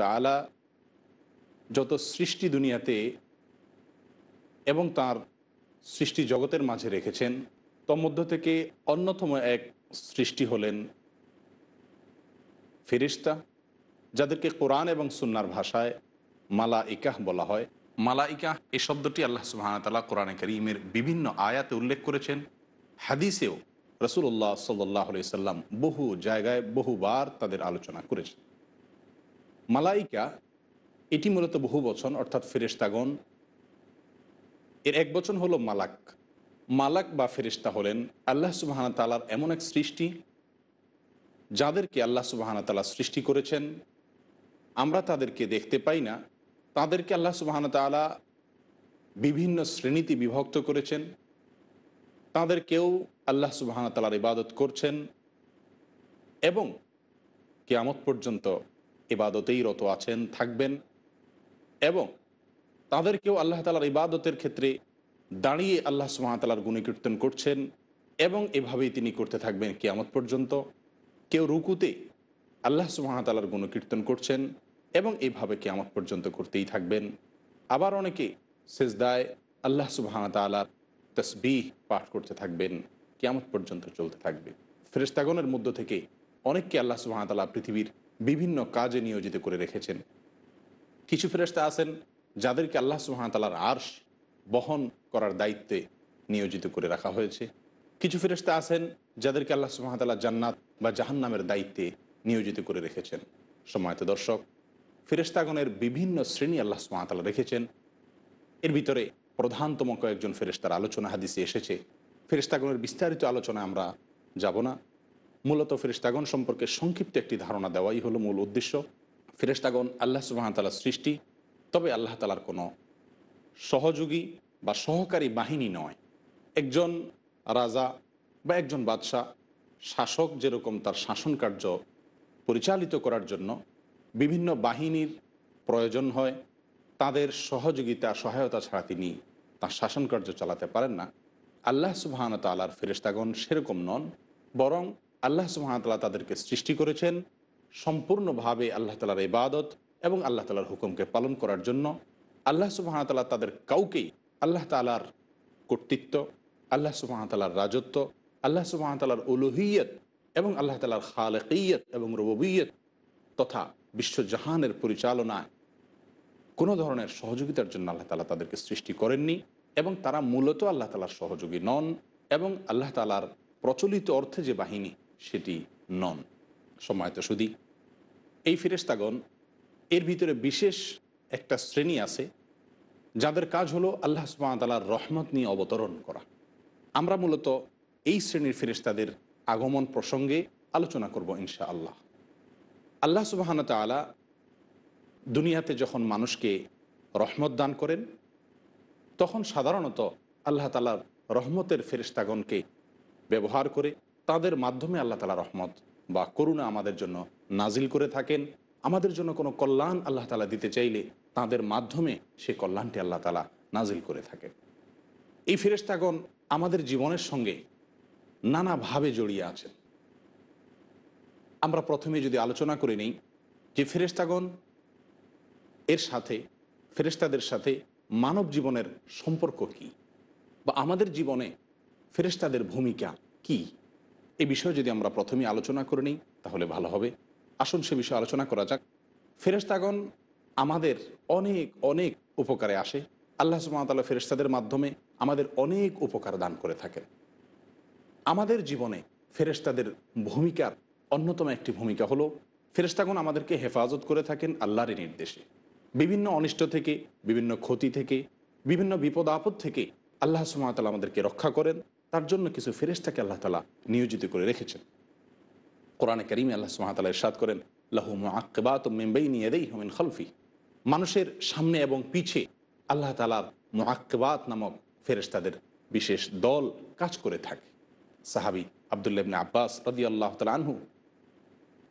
তালা যত সৃষ্টি দুনিয়াতে এবং তার সৃষ্টি জগতের মাঝে রেখেছেন তন্মধ্য থেকে অন্যতম এক সৃষ্টি হলেন ফেরিস্তা যাদেরকে কোরআন এবং সুন্নার ভাষায় মালা ইকাহ বলা হয়। মালা ইকাহ এই শব্দটি আল্লাহ সুবাহতাল্লাহ কোরআন করিমের বিভিন্ন আয়াতে উল্লেখ করেছেন। হাদিসেও রসুল্লাহ সাল্লাহ সাল্লাম বহু জায়গায় বহুবার তাদের আলোচনা করেছেন। মালাইকা, এটি মূলত বহু বচন, অর্থাৎ ফেরেস্তাগণ এর এক বচন হলো মালাক। মালাক বা ফেরিস্তা হলেন আল্লাহ সুবাহানা তালার এমন এক সৃষ্টি, যাদেরকে আল্লাহ সুবাহানা তালা সৃষ্টি করেছেন। আমরা তাদেরকে দেখতে পাই না, তাদেরকে আল্লাহ সুবাহানা তালা বিভিন্ন শ্রেণীতে বিভক্ত করেছেন। তাদের কেউ আল্লাহ সুবাহানা তালার ইবাদত করছেন এবং কেয়ামত পর্যন্ত ইবাদতেই রত আছেন, থাকবেন এবং তাদেরকেও আল্লাহ তালার ইবাদতের ক্ষেত্রে দাঁড়িয়ে আল্লাহ সুহামতালার গুণীকীর্তন করছেন এবং এভাবেই তিনি করতে থাকবেন কিয়ামত পর্যন্ত। কেউ রুকুতে আল্লাহ সুহামতালার গুণকীর্তন করছেন এবং এভাবে কিয়ামত পর্যন্ত করতেই থাকবেন। আবার অনেকে সেজদায় আল্লাহ সুবাহতালার তসবিহ পাঠ করতে থাকবেন, কিয়ামত পর্যন্ত চলতে থাকবে। ফেরেস্তাগনের মধ্য থেকে অনেককে আল্লাহ সুবাহতালা পৃথিবীর বিভিন্ন কাজে নিয়োজিত করে রেখেছেন। কিছু ফেরেস্তা আছেন যাদেরকে আল্লাহ সুহামতালার আর্শ বহন করার দায়িত্বে নিয়োজিত করে রাখা হয়েছে। কিছু ফেরেস্তা আছেন যাদেরকে আল্লাহ সুহামতাল্লাহ জান্নাত বা জাহান্নামের দায়িত্বে নিয়োজিত করে রেখেছেন। সময়ত দর্শক ফেরেস্তাগণের বিভিন্ন শ্রেণি আল্লাহ সুহামতাল্লাহ রেখেছেন। এর ভিতরে প্রধানতম কয়েকজন ফেরেস্তার আলোচনা হাদিসে এসেছে। ফেরেস্তাগণের বিস্তারিত আলোচনা আমরা যাব না। মূলত ফেরিস্তাগণ সম্পর্কে সংক্ষিপ্ত একটি ধারণা দেওয়াই হলো মূল উদ্দেশ্য। ফেরিস্তাগণ আল্লাহ সুবাহতালার সৃষ্টি, তবে আল্লাহ তালার কোনো সহযোগী বা সহকারী বাহিনী নয়। একজন রাজা বা একজন বাদশাহ, শাসক যেরকম তার শাসন কার্য পরিচালিত করার জন্য বিভিন্ন বাহিনীর প্রয়োজন হয়, তাদের সহযোগিতা, সহায়তা ছাড়া তিনি তার শাসন কার্য চালাতে পারেন না। আল্লাহ সুবাহন তালার ফেরিস্তাগণ সেরকম নন, বরং আল্লাহ সুহামতাল্লাহ তাদেরকে সৃষ্টি করেছেন সম্পূর্ণভাবে আল্লাহ তালার ইবাদত এবং আল্লাহ তালার হুকুমকে পালন করার জন্য। আল্লাহ সুবাহতাল্লাহ তাদের কাউকেই আল্লাহ তালার কর্তৃত্ব, আল্লাহ সুবাহতাল্লার রাজত্ব, আল্লাহ সুবাহতাল্লার উলুহিয়ত এবং আল্লাহ তালার খালকিয়ত এবং রববিয়ত তথা বিশ্বজাহানের পরিচালনায় কোনো ধরনের সহযোগিতার জন্য আল্লাহ তালা তাদেরকে সৃষ্টি করেননি এবং তারা মূলত আল্লাহ তালার সহযোগী নন এবং আল্লাহ তালার প্রচলিত অর্থে যে বাহিনী সেটি নন। সময়ত শুধু এই ফিরেস্তাগণ এর ভিতরে বিশেষ একটা শ্রেণি আছে, যাদের কাজ হলো আল্লাহ সুবাহতালার রহমত নিয়ে অবতরণ করা। আমরা মূলত এই শ্রেণির ফেরিস্তাদের আগমন প্রসঙ্গে আলোচনা করব ইনশা আল্লাহ আল্লাহ সুবাহন তালা দুনিয়াতে যখন মানুষকে রহমত দান করেন, তখন সাধারণত আল্লাহ তালার রহমতের ফেরিস্তাগণকে ব্যবহার করে তাদের মাধ্যমে আল্লাহ তালা রহমত বা করুণা আমাদের জন্য নাজিল করে থাকেন। আমাদের জন্য কোনো কল্যাণ আল্লাহ তালা দিতে চাইলে তাদের মাধ্যমে সে কল্যাণটি আল্লাহ তালা নাজিল করে থাকেন। এই ফেরেস্তাগণ আমাদের জীবনের সঙ্গে নানাভাবে জড়িয়ে আছেন। আমরা প্রথমে যদি আলোচনা করে নিই যে ফেরেস্তাগণ এর সাথে ফেরেস্তাদের সাথে মানব জীবনের সম্পর্ক কি? বা আমাদের জীবনে ফেরেস্তাদের ভূমিকা কি? এ বিষয়ে যদি আমরা প্রথমে আলোচনা করে নিই, তাহলে ভালো হবে। আসুন সে বিষয়ে আলোচনা করা যাক। ফেরেস্তাগণ আমাদের অনেক অনেক উপকারে আসে। আল্লাহ সুমতাল্লাহ ফেরেস্তাদের মাধ্যমে আমাদের অনেক উপকার দান করে থাকেন আমাদের জীবনে ফেরেস্তাদের ভূমিকার অন্যতম একটি ভূমিকা হলো ফেরেস্তাগণ আমাদেরকে হেফাজত করে থাকেন আল্লাহরের নির্দেশে। বিভিন্ন অনিষ্ট থেকে, বিভিন্ন ক্ষতি থেকে, বিভিন্ন বিপদ আপদ থেকে আল্লাহ সুমাতালা আমাদেরকে রক্ষা করেন। তার জন্য কিছু ফেরেস্তাকে আল্লাহ তালা নিয়োজিত করে রেখেছেন। কোরআনে করিমে আল্লাহ সুমাতালা ইরশাদ করেন, লাহু আকেবাত মেম্বাই নিয়ে দেই হমিন খলফি। মানুষের সামনে এবং পিছে আল্লাহ তালার মোয়াক্কেবাত নামক ফেরেস্তাদের বিশেষ দল কাজ করে থাকে। সাহাবি আবদুল্লাবনে আব্বাস রদি আল্লাহ তালা আনহু,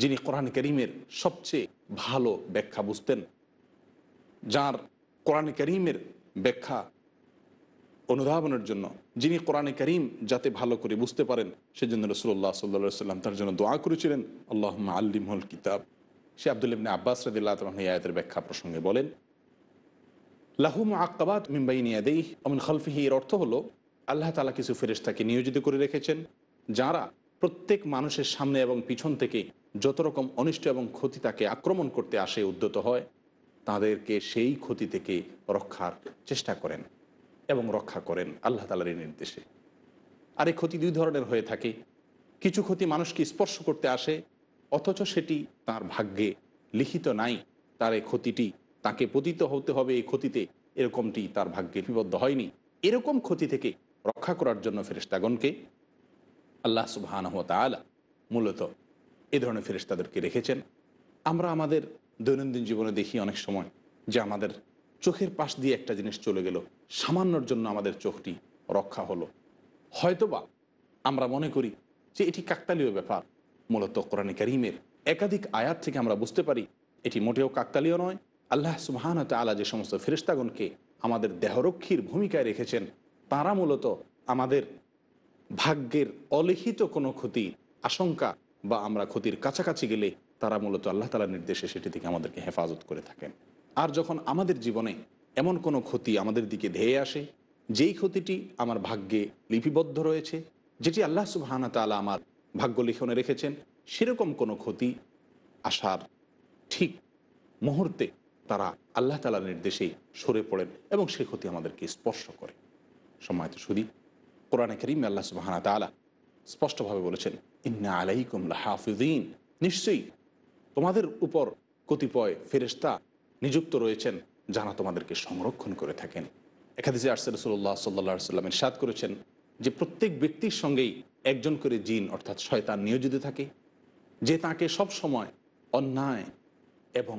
যিনি কোরআন করিমের সবচেয়ে ভালো ব্যাখ্যা বুঝতেন, যার কোরআন করিমের ব্যাখ্যা অনুধাবনের জন্য। যিনি কোরআনে করিম যাতে ভালো করে বুঝতে পারেন, সেজন্য রসুল্লাহ সাল্লা সাল্লাম তার জন্য দোয়া করেছিলেন। আল্লাহ আল্লিমহল কিতাব। সে আবদুল ইবনে আব্বাস রদিল্লাহ আয়াতের ব্যাখ্যা প্রসঙ্গে বলেন লাহুম আক্কাবাত মিম্বাই নিয়াদেই অমিন খলফিহি। এর অর্থ হলো, আল্লাহ তালা কিছু ফেরেশতাকে নিয়োজিত করে রেখেছেন, যারা প্রত্যেক মানুষের সামনে এবং পিছন থেকে যত রকম অনিষ্ট এবং ক্ষতি তাকে আক্রমণ করতে আসে উদ্যত হয়, তাদেরকে সেই ক্ষতি থেকে রক্ষার চেষ্টা করেন। এবং রক্ষা করেন আল্লাহ তালার এই নির্দেশে। আর এই ক্ষতি দুই ধরনের হয়ে থাকে। কিছু ক্ষতি মানুষকে স্পর্শ করতে আসে, অথচ সেটি তার ভাগ্যে লিখিত নাই। তার এই ক্ষতিটি তাকে পতিত হতে হবে, এই ক্ষতিতে এরকমটি তার ভাগ্যে লিপিবদ্ধ হয়নি। এরকম ক্ষতি থেকে রক্ষা করার জন্য ফেরেস্তাগণকে আল্লাহ সুবাহান তালা মূলত এ ধরনের ফেরেস্তাদেরকে রেখেছেন। আমরা আমাদের দৈনন্দিন জীবনে দেখি অনেক সময় যে আমাদের চোখের পাশ দিয়ে একটা জিনিস চলে গেল। সামান্যর জন্য আমাদের চোখটি রক্ষা হলো। হয়তোবা আমরা মনে করি যে এটি কাকতালীয় ব্যাপার। মূলত কোরআনে করিমের একাধিক আয়াত থেকে আমরা বুঝতে পারি, এটি মোটেও কাকতালীয় নয়। আল্লাহ সুবাহান তালা যে সমস্ত ফেরিস্তাগণকে আমাদের দেহরক্ষীর ভূমিকায় রেখেছেন, তারা মূলত আমাদের ভাগ্যের অলিখিত কোনো ক্ষতির আশঙ্কা বা আমরা ক্ষতির কাছাকাছি গেলে তারা মূলত আল্লাহ তালার নির্দেশে সেটি থেকে আমাদেরকে হেফাজত করে থাকেন। আর যখন আমাদের জীবনে এমন কোনো ক্ষতি আমাদের দিকে ধেয়ে আসে, যেই ক্ষতিটি আমার ভাগ্যে লিপিবদ্ধ রয়েছে, যেটি আল্লাহ সুবাহানা তালা আমার ভাগ্য লিখনে রেখেছেন, সেরকম কোনো ক্ষতি আসার ঠিক মুহূর্তে তারা আল্লাহ তালার নির্দেশেই সরে পড়েন এবং সেই ক্ষতি আমাদেরকে স্পর্শ করে। সময়ত শুধু কোরআনে করিম আল্লাহ সুবাহানা তালা স্পষ্টভাবে বলেছেন, ইন্না আলাইকুম হাফিদিন নিশ্চয়ই তোমাদের উপর কতিপয় ফেরেস্তা নিযুক্ত রয়েছেন, যারা তোমাদেরকে সংরক্ষণ করে থাকেন। একাদিসে আরসেল রসুল্লাহ সাল্লা সাল্লামের সাদ করেছেন যে প্রত্যেক ব্যক্তির সঙ্গেই একজন করে জিন, অর্থাৎ শয়তান নিয়োজিত থাকে, যে তাকে সব সময় অন্যায় এবং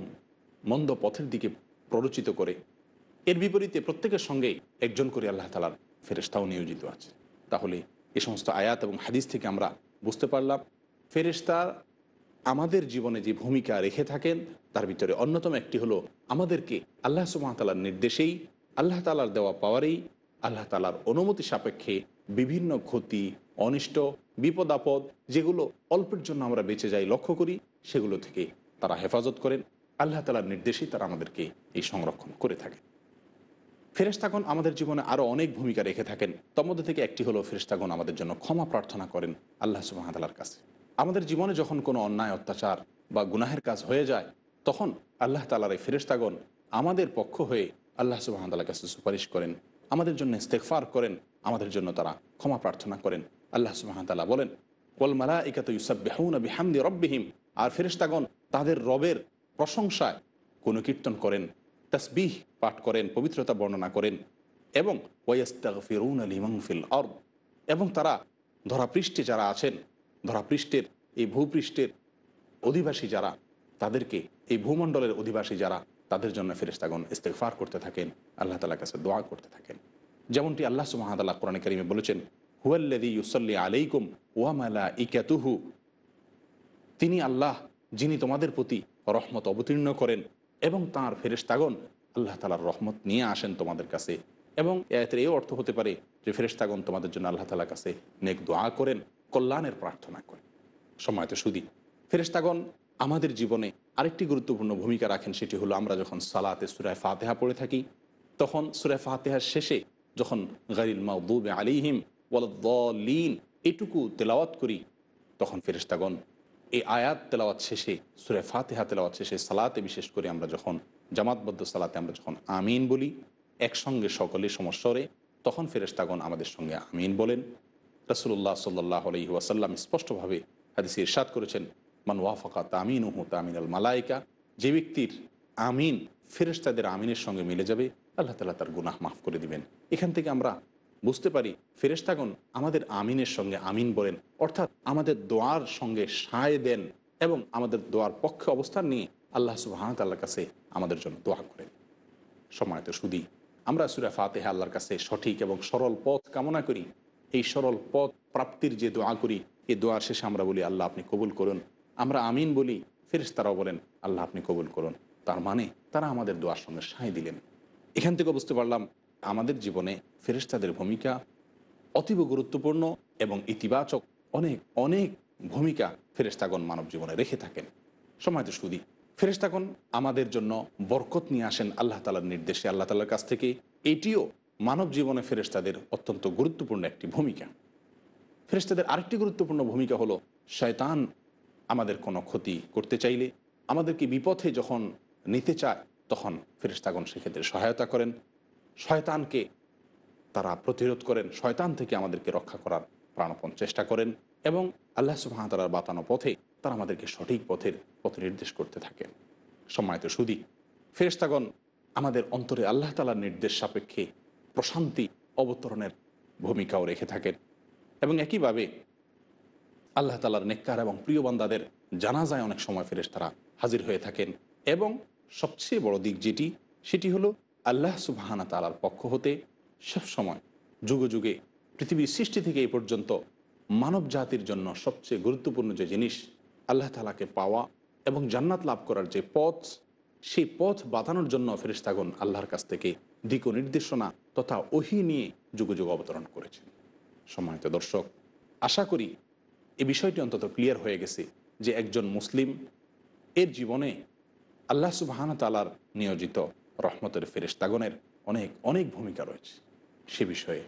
মন্দ পথের দিকে প্ররোচিত করে। এর বিপরীতে প্রত্যেকের সঙ্গেই একজন করে আল্লাহ তালার ফেরেস্তাও নিয়োজিত আছে। তাহলে এ সমস্ত আয়াত এবং হাদিস থেকে আমরা বুঝতে পারলাম ফেরেস্তা আমাদের জীবনে যে ভূমিকা রেখে থাকেন, তার ভিতরে অন্যতম একটি হলো আমাদেরকে আল্লাহ সুমাতালার নির্দেশেই, আল্লাহ তালার দেওয়া পাওয়ারেই, আল্লাহ তালার অনুমতি সাপেক্ষে বিভিন্ন ক্ষতি, অনিষ্ট, বিপদ আপদ যেগুলো অল্পের জন্য আমরা বেঁচে যাই লক্ষ্য করি, সেগুলো থেকে তারা হেফাজত করেন। আল্লাহ তালার নির্দেশেই তারা আমাদেরকে এই সংরক্ষণ করে থাকে। ফেরেস্তাগণ আমাদের জীবনে আরও অনেক ভূমিকা রেখে থাকেন। তার মধ্যে থেকে একটি হলো ফেরেস্তাগণ আমাদের জন্য ক্ষমা প্রার্থনা করেন আল্লাহ সুবাহতালার কাছে। আমাদের জীবনে যখন কোনো অন্যায়, অত্যাচার বা গুনাহের কাজ হয়ে যায়, তখন আল্লাহ তালার এই ফেরেস্তাগণ আমাদের পক্ষ হয়ে আল্লাহ সুবাহতালার কাছে সুপারিশ করেন। আমাদের জন্য ইস্তেকফার করেন। আমাদের জন্য তারা ক্ষমা প্রার্থনা করেন। আল্লাহ সুবাহতাল্লাহ বলেন ওল মালা ইকাত ইউসাবেহুন বিহামদি রব্বিহিম। আর ফেরেস্তাগণ তাদের রবের প্রশংসায় কোনো কীর্তন করেন, তসবিহ পাঠ করেন, পবিত্রতা বর্ণনা করেন এবং ওয়াস্তাগফিরুন আলিমংফিল অর্দ এবং তারা ধরাপৃষ্ঠে যারা আছেন ধরাপৃষ্ঠের, এই ভূপৃষ্ঠের অধিবাসী যারা, তাদেরকে, এই ভূমণ্ডলের অধিবাসী যারা, তাদের জন্য ফেরিস্তাগণ ইস্তেকফার করতে থাকেন, আল্লাহ তালার কাছে দোয়া করতে থাকেন। যেমনটি আল্লাহ সুমাহাদাল্লাহ কোরআন করিমে বলেছেন হুয়াল্লাদি ইউসল্লি আলাইকুম ওয়ামালা ইকাতুহু তিনি আল্লাহ, যিনি তোমাদের প্রতি রহমত অবতীর্ণ করেন এবং তাঁর ফেরেস্তাগণ আল্লাহ তালার রহমত নিয়ে আসেন তোমাদের কাছে। এবং এর এই অর্থ হতে পারে যে ফেরেস্তাগণ তোমাদের জন্য আল্লাহ তালার কাছে নেক দোয়া করেন। কল্যাণের প্রার্থনা সময় তো শুধু ফেরেস্তাগণ আমাদের জীবনে আরেকটি গুরুত্বপূর্ণ ভূমিকা রাখেন, সেটি হলো আমরা যখন সালাতে সুরায় ফাতেহা পড়ে থাকি, তখন সুরায় ফাতেহার শেষে যখন গারিল মাউদুবে আলিহিম ওয়ালদ্দলিন এটুকু তেলাওয়াত করি, তখন ফেরেস্তাগণ এই আয়াত তেলাওয়াত শেষে, সুরে ফাতেহা তেলাওয়াত শেষে সালাতে বিশেষ করে আমরা যখন জামাতবদ্ধ সালাতে আমরা যখন আমিন বলি, একসঙ্গে সকলে সমস্বরে, তখন ফেরেস্তাগণ আমাদের সঙ্গে আমিন বলেন। রসুল্লাহ সাল্লাহ আলহি ওয়াসাল্লাম স্পষ্টভাবে হাদিসে ইরশাদ করেছেন, মান ওয়াফাকা তামিন উহু তামিন আল মালাইকা যে ব্যক্তির আমিন ফেরেস্তাদের আমিনের সঙ্গে মিলে যাবে, আল্লাহ তালা তার গুনাহ মাফ করে দিবেন। এখান থেকে আমরা বুঝতে পারি ফেরেস্তাগণ আমাদের আমিনের সঙ্গে আমিন বলেন, অর্থাৎ আমাদের দোয়ার সঙ্গে সায় দেন এবং আমাদের দোয়ার পক্ষে অবস্থান নিয়ে আল্লাহ সুবাহাত আল্লাহর কাছে আমাদের জন্য দোয়া করেন। সময়ত শুধু আমরা সুরা ফাতেহা আল্লাহর কাছে সঠিক এবং সরল পথ কামনা করি। এই সরল পথ প্রাপ্তির যে দোয়া করি, এই দোয়ার শেষে আমরা বলি, আল্লাহ আপনি কবুল করুন। আমরা আমিন বলি ফেরেস্তারাও বলেন, আল্লাহ আপনি কবুল করুন। তার মানে তারা আমাদের দোয়ার সঙ্গে সায় দিলেন। এখান থেকে বুঝতে পারলাম, আমাদের জীবনে ফেরেস্তাদের ভূমিকা অতীব গুরুত্বপূর্ণ এবং ইতিবাচক অনেক অনেক ভূমিকা ফেরেস্তাগণ মানব জীবনে রেখে থাকেন। সময় তো শুধু ফেরেস্তাগণ আমাদের জন্য বরকত নিয়ে আসেন আল্লাহ তালার নির্দেশে। আল্লাহ তালার কাছ থেকে এটিও মানব জীবনে ফেরেস্তাদের অত্যন্ত গুরুত্বপূর্ণ একটি ভূমিকা। ফেরেস্তাদের আরেকটি গুরুত্বপূর্ণ ভূমিকা হলো, শয়তান আমাদের কোনো ক্ষতি করতে চাইলে, আমাদেরকে বিপথে যখন নিতে চায়, তখন ফেরেস্তাগণ সেক্ষেত্রে সহায়তা করেন। শয়তানকে তারা প্রতিরোধ করেন, শয়তান থেকে আমাদেরকে রক্ষা করার প্রাণপণ চেষ্টা করেন এবং আল্লাহ সুবাহতালার বাতানো পথে তারা আমাদেরকে সঠিক পথের পথ নির্দেশ করতে থাকেন সম্মানিত সুদী ফেরেস্তাগণ আমাদের অন্তরে আল্লাহ তালার নির্দেশ সাপেক্ষে প্রশান্তি অবতরণের ভূমিকাও রেখে থাকেন। এবং একইভাবে আল্লাহ তালার নেককার এবং প্রিয় বান্দাদের জানা যায় অনেক সময় ফেরেস তারা হাজির হয়ে থাকেন। এবং সবচেয়ে বড় দিক যেটি, সেটি হলো আল্লাহ সুবাহানা তালার পক্ষ হতে সবসময়, যুগে যুগে পৃথিবীর সৃষ্টি থেকে এই পর্যন্ত মানব জাতির জন্য সবচেয়ে গুরুত্বপূর্ণ যে জিনিস আল্লাহ তালাকে পাওয়া এবং জান্নাত লাভ করার যে পথ, সেই পথ বাঁধানোর জন্য ফেরিস্তাগণ আল্লাহর কাছ থেকে দিক নির্দেশনা তথা ওহি নিয়ে যুগ যুগ অবতরণ করেছেন সম্মানিত দর্শক, আশা করি এ বিষয়টি অন্তত ক্লিয়ার হয়ে গেছে যে একজন মুসলিম এর জীবনে আল্লাহ সুবাহান তালার নিয়োজিত রহমতের ফেরেস্তাগণের অনেক অনেক ভূমিকা রয়েছে। সে বিষয়ে